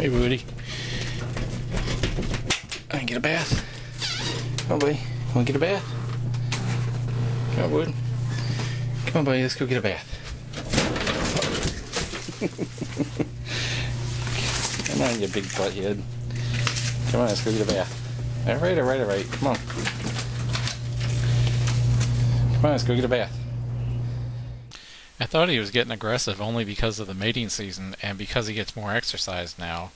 Hey, Woody. I can get a bath. Come on, buddy. Want to get a bath? Come on, Woody. Come on, buddy. Let's go get a bath. Come on, you big butt head. Come on, let's go get a bath. All right, all right, all right. Come on. Come on, let's go get a bath. I thought he was getting aggressive only because of the mating season and because he gets more exercise now,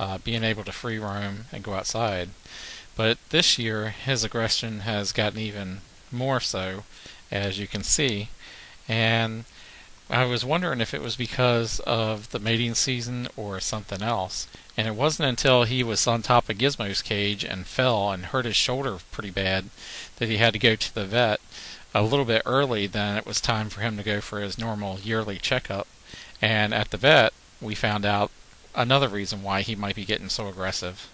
uh, being able to free roam and go outside. But this year, his aggression has gotten even more so, as you can see. And I was wondering if it was because of the mating season or something else. And it wasn't until he was on top of Gizmo's cage and fell and hurt his shoulder pretty bad that he had to go to the vet a little bit early than it was time for him to go for his normal yearly checkup. And at the vet, we found out another reason why he might be getting so aggressive.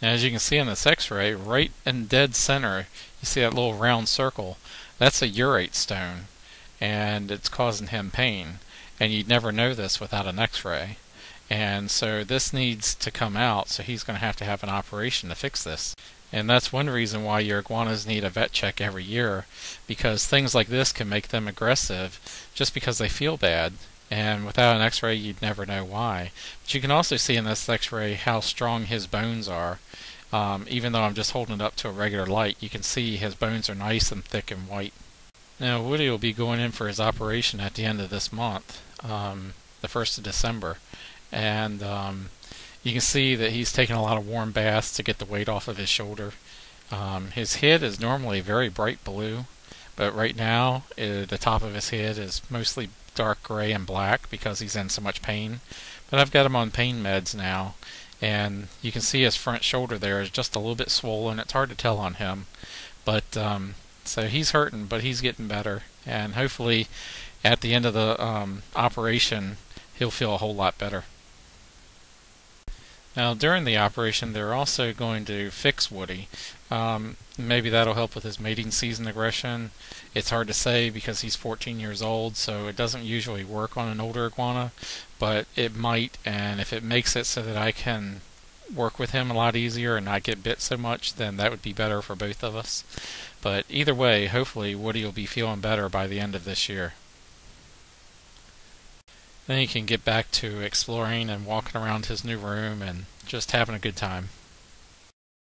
As you can see in this x-ray, right in dead center, you see that little round circle. That's a urate stone, and it's causing him pain. And you'd never know this without an x-ray. And so this needs to come out, so he's going to have to have an operation to fix this. And that's one reason why your iguanas need a vet check every year, because things like this can make them aggressive just because they feel bad. And without an x ray, you'd never know why. But you can also see in this x ray how strong his bones are. Um, even though I'm just holding it up to a regular light, you can see his bones are nice and thick and white. Now, Woody will be going in for his operation at the end of this month, um, the 1st of December. And um, you can see that he's taking a lot of warm baths to get the weight off of his shoulder. Um, his head is normally very bright blue, but right now uh, the top of his head is mostly dark gray and black because he's in so much pain. But I've got him on pain meds now, and you can see his front shoulder there is just a little bit swollen. It's hard to tell on him, but um, so he's hurting, but he's getting better, and hopefully at the end of the um, operation he'll feel a whole lot better. Now, during the operation, they're also going to fix Woody. Um, maybe that'll help with his mating season aggression. It's hard to say because he's 14 years old, so it doesn't usually work on an older iguana, but it might, and if it makes it so that I can work with him a lot easier and not get bit so much, then that would be better for both of us. But either way, hopefully Woody will be feeling better by the end of this year. Then he can get back to exploring and walking around his new room and just having a good time.